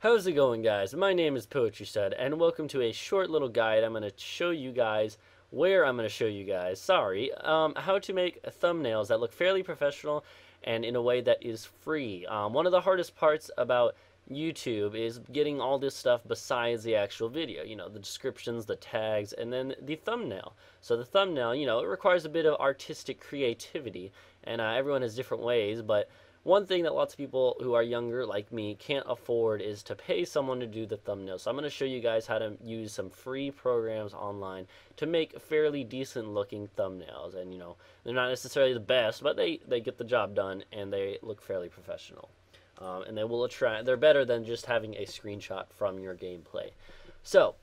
How's it going guys? My name is Poetry Stud and welcome to a short little guide. I'm going to show you guys where I'm going to show you guys, sorry, um, how to make thumbnails that look fairly professional and in a way that is free. Um, one of the hardest parts about YouTube is getting all this stuff besides the actual video. You know, the descriptions, the tags, and then the thumbnail. So the thumbnail, you know, it requires a bit of artistic creativity, and uh, everyone has different ways, but one thing that lots of people who are younger like me can't afford is to pay someone to do the thumbnail. So I'm going to show you guys how to use some free programs online to make fairly decent looking thumbnails. And you know, they're not necessarily the best, but they, they get the job done and they look fairly professional um, and they will attract. They're better than just having a screenshot from your gameplay. So,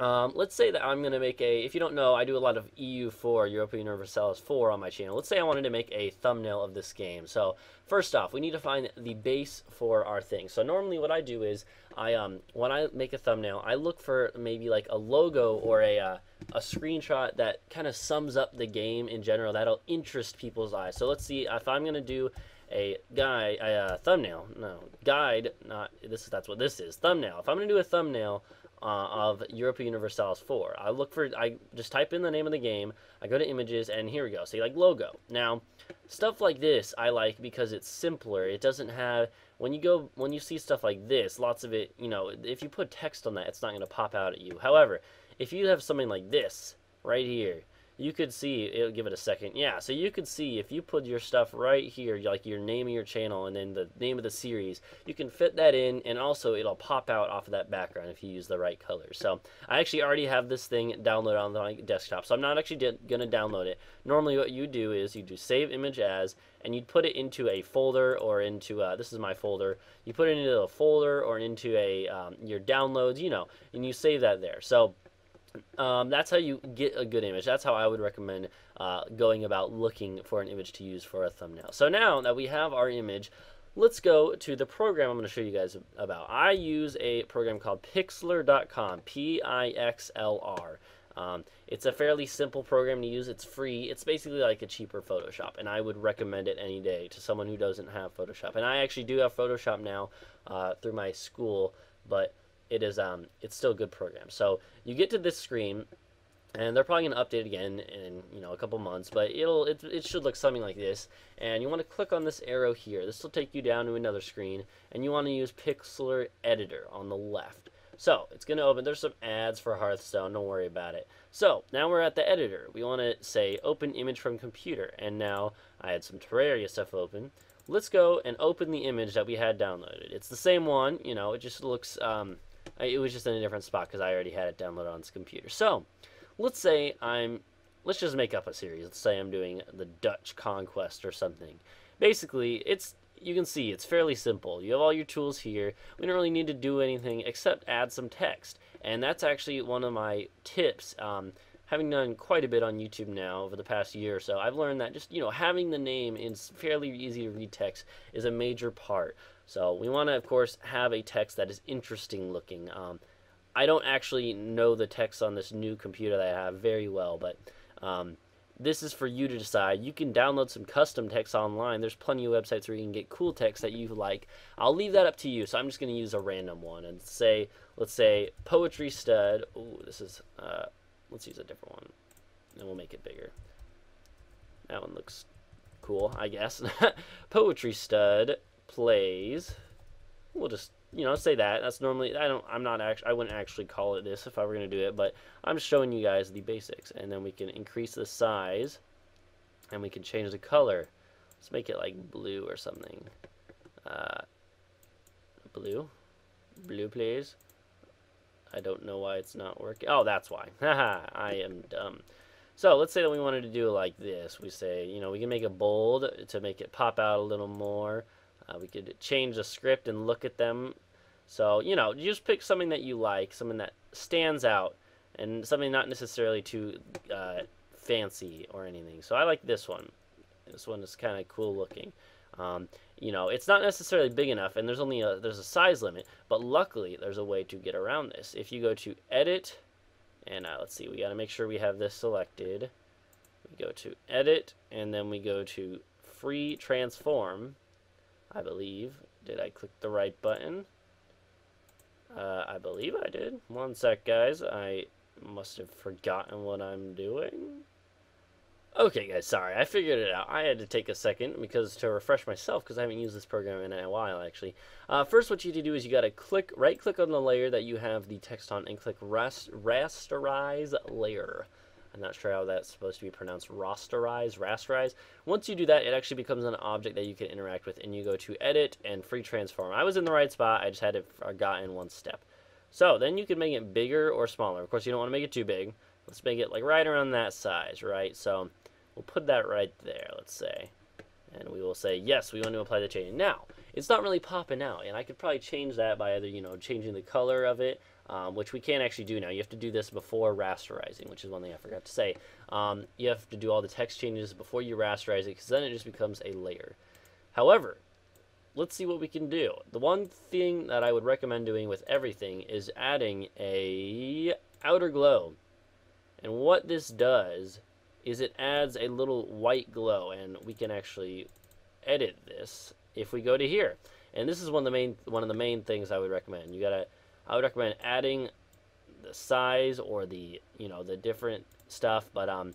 um, let's say that I'm going to make a, if you don't know, I do a lot of EU4, Europa Universalis 4 on my channel. Let's say I wanted to make a thumbnail of this game. So first off, we need to find the base for our thing. So normally what I do is, I um, when I make a thumbnail, I look for maybe like a logo or a, uh, a screenshot that kind of sums up the game in general. That'll interest people's eyes. So let's see, if I'm going to do a guy a uh, thumbnail no guide not this that's what this is thumbnail if i'm going to do a thumbnail uh, of Europa Universalis 4 I look for I just type in the name of the game I go to images and here we go. See, like logo. Now stuff like this I like because it's simpler. It doesn't have when you go when you see stuff like this lots of it you know if you put text on that it's not going to pop out at you. However if you have something like this right here you could see it'll give it a second. Yeah so you could see if you put your stuff right here like your name of your channel and then the name of the series you can fit that in and also it'll pop out off of that background if you use the right color. So I actually already have this thing downloaded on my desktop so I'm not actually gonna download it. Normally what you do is you do save image as and you'd put it into a folder or into uh, this is my folder. You put it into a folder or into a um, your downloads you know and you save that there. So um, that's how you get a good image. That's how I would recommend uh, going about looking for an image to use for a thumbnail. So now that we have our image, let's go to the program I'm going to show you guys about. I use a program called Pixlr.com, P-I-X-L-R. Um, it's a fairly simple program to use. It's free. It's basically like a cheaper Photoshop, and I would recommend it any day to someone who doesn't have Photoshop. And I actually do have Photoshop now uh, through my school, but it is um, it's still a good program. So you get to this screen, and they're probably going to update again in you know a couple months, but it'll it, it should look something like this. And you want to click on this arrow here. This will take you down to another screen, and you want to use Pixlr Editor on the left. So it's going to open. There's some ads for Hearthstone. Don't worry about it. So now we're at the editor. We want to say open image from computer, and now I had some Terraria stuff open let's go and open the image that we had downloaded. It's the same one, you know, it just looks um, it was just in a different spot because I already had it downloaded on this computer. So, let's say I'm, let's just make up a series. Let's say I'm doing the Dutch Conquest or something. Basically, it's you can see it's fairly simple. You have all your tools here. We don't really need to do anything except add some text. And that's actually one of my tips. Um, having done quite a bit on YouTube now over the past year or so, I've learned that just, you know, having the name in fairly easy to read text is a major part. So we want to, of course, have a text that is interesting looking. Um, I don't actually know the text on this new computer that I have very well, but um, this is for you to decide. You can download some custom text online. There's plenty of websites where you can get cool text that you like. I'll leave that up to you. So I'm just going to use a random one and say, let's say poetry stud. Oh, this is, uh, let's use a different one. And we'll make it bigger. That one looks cool, I guess. poetry stud plays. We'll just you know say that. That's normally I don't I'm not actually I wouldn't actually call it this if I were gonna do it, but I'm just showing you guys the basics, and then we can increase the size, and we can change the color. Let's make it like blue or something. Uh, blue, blue, please. I don't know why it's not working. Oh, that's why. Haha, I am dumb. So let's say that we wanted to do like this. We say, you know, we can make it bold to make it pop out a little more. Uh, we could change the script and look at them. So, you know, just pick something that you like, something that stands out, and something not necessarily too uh, fancy or anything. So I like this one. This one is kind of cool looking. Um, you know, it's not necessarily big enough, and there's only a there's a size limit. But luckily, there's a way to get around this. If you go to Edit, and uh, let's see, we got to make sure we have this selected. We go to Edit, and then we go to Free Transform I believe. Did I click the right button? Uh, I believe I did. One sec, guys. I must have forgotten what I'm doing. Okay, guys, sorry. I figured it out. I had to take a second because to refresh myself because I haven't used this program in a while, actually. Uh, first, what you need to do is you got to click, right-click on the layer that you have the text on and click rast rasterize layer. I'm not sure how that's supposed to be pronounced. Rasterize, rasterize. Once you do that, it actually becomes an object that you can interact with, and you go to Edit and Free Transform. I was in the right spot. I just had it forgotten uh, one step. So then you can make it bigger or smaller. Of course, you don't want to make it too big. Let's make it like right around that size, right? So we'll put that right there, let's say. And we will say, yes, we want to apply the change. Now, it's not really popping out, and I could probably change that by either, you know, changing the color of it, um, which we can't actually do now. You have to do this before rasterizing, which is one thing I forgot to say. Um, you have to do all the text changes before you rasterize it, because then it just becomes a layer. However, let's see what we can do. The one thing that I would recommend doing with everything is adding a outer glow. And what this does is it adds a little white glow, and we can actually edit this if we go to here. And this is one of the main one of the main things I would recommend. You gotta I would recommend adding the size or the you know the different stuff, but um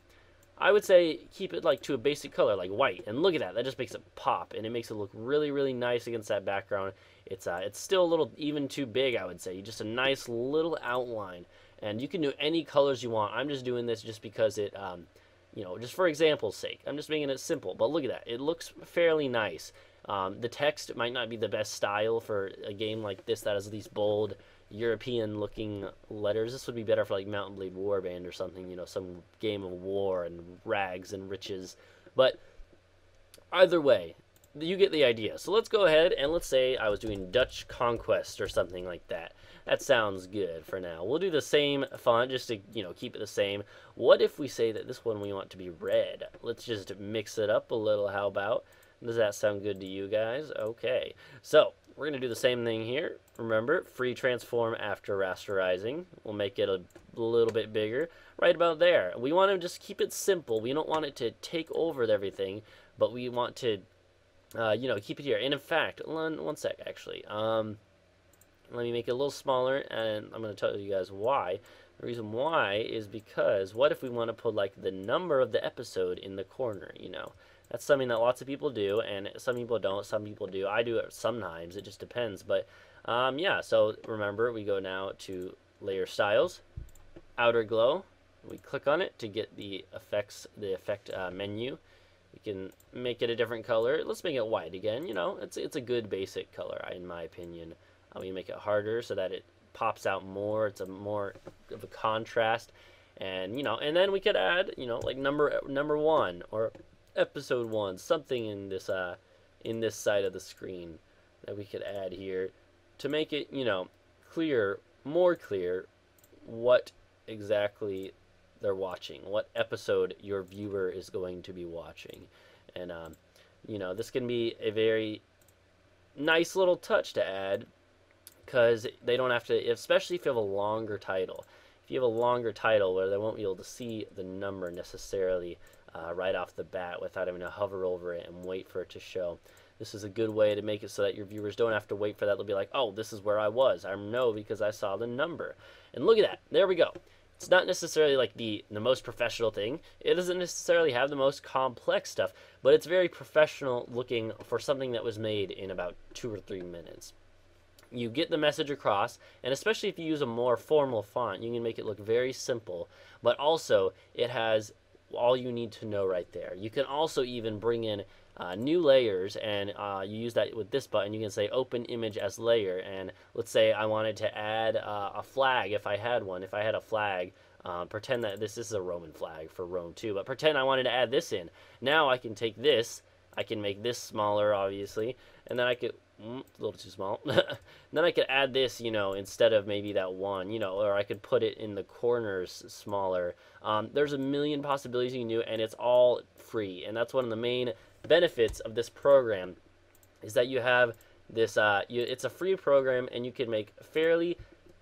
I would say keep it like to a basic color, like white. And look at that, that just makes it pop, and it makes it look really, really nice against that background. It's uh, it's still a little even too big, I would say. Just a nice little outline, and you can do any colors you want. I'm just doing this just because it, um, you know, just for example's sake. I'm just making it simple. But look at that, it looks fairly nice. Um, the text might not be the best style for a game like this that has these bold European looking letters. This would be better for like Mount & Blade Warband or something, you know, some game of war and rags and riches. But either way, you get the idea. So let's go ahead and let's say I was doing Dutch Conquest or something like that. That sounds good for now. We'll do the same font just to, you know, keep it the same. What if we say that this one we want to be red? Let's just mix it up a little. How about? Does that sound good to you guys? Okay. So, we're going to do the same thing here. Remember, free transform after rasterizing. We'll make it a little bit bigger. Right about there. We want to just keep it simple. We don't want it to take over everything, but we want to, uh, you know, keep it here. And in fact, one, one sec, actually. Um, let me make it a little smaller, and I'm going to tell you guys why. The reason why is because what if we want to put, like, the number of the episode in the corner, you know? That's something that lots of people do, and some people don't. Some people do. I do it sometimes. It just depends. But um, yeah, so remember, we go now to Layer Styles, Outer Glow. We click on it to get the effects, the effect uh, menu. We can make it a different color. Let's make it white again. You know, it's it's a good basic color in my opinion. Uh, we make it harder so that it pops out more. It's a more of a contrast, and you know, and then we could add, you know, like number number one or episode one, something in this uh, in this side of the screen that we could add here to make it, you know, clear, more clear, what exactly they're watching, what episode your viewer is going to be watching, and um, you know, this can be a very nice little touch to add because they don't have to, especially if you have a longer title. If you have a longer title where they won't be able to see the number necessarily uh, right off the bat without having to hover over it and wait for it to show. This is a good way to make it so that your viewers don't have to wait for that. They'll be like, oh, this is where I was. I know because I saw the number. And look at that. There we go. It's not necessarily like the, the most professional thing. It doesn't necessarily have the most complex stuff, but it's very professional looking for something that was made in about two or three minutes you get the message across, and especially if you use a more formal font, you can make it look very simple, but also it has all you need to know right there. You can also even bring in uh, new layers and uh, you use that with this button you can say open image as layer and let's say I wanted to add uh, a flag if I had one if I had a flag uh, pretend that this, this is a Roman flag for Rome too but pretend I wanted to add this in now I can take this I can make this smaller obviously and then I could mm, a little too small. then I could add this, you know, instead of maybe that one, you know, or I could put it in the corners smaller. Um, there's a million possibilities you can do, and it's all free. And that's one of the main benefits of this program, is that you have this. Uh, you, it's a free program, and you can make fairly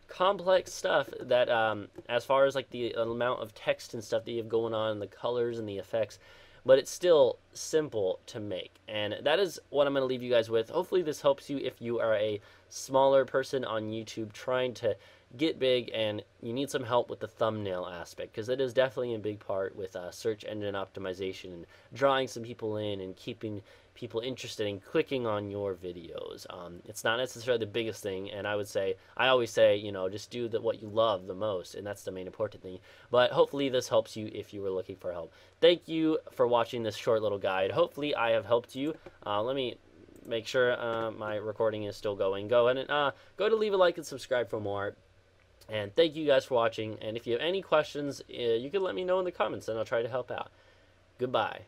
complex stuff that, um, as far as like the amount of text and stuff that you have going on, the colors and the effects. But it's still simple to make. And that is what I'm going to leave you guys with. Hopefully, this helps you if you are a smaller person on YouTube trying to get big and you need some help with the thumbnail aspect because it is definitely a big part with uh, search engine optimization and drawing some people in and keeping people interested in clicking on your videos. Um, it's not necessarily the biggest thing, and I would say, I always say, you know, just do the, what you love the most, and that's the main important thing. But hopefully, this helps you if you were looking for help. Thank you for watching this short little guide. Hopefully, I have helped you. Uh, let me make sure uh, my recording is still going. Go ahead and uh, go to leave a like and subscribe for more. And thank you guys for watching. And if you have any questions, uh, you can let me know in the comments and I'll try to help out. Goodbye.